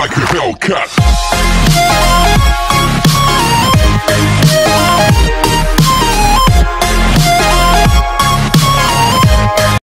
like a Hellcat.